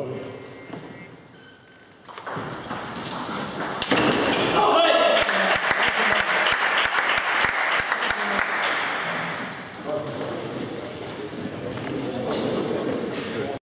Joder.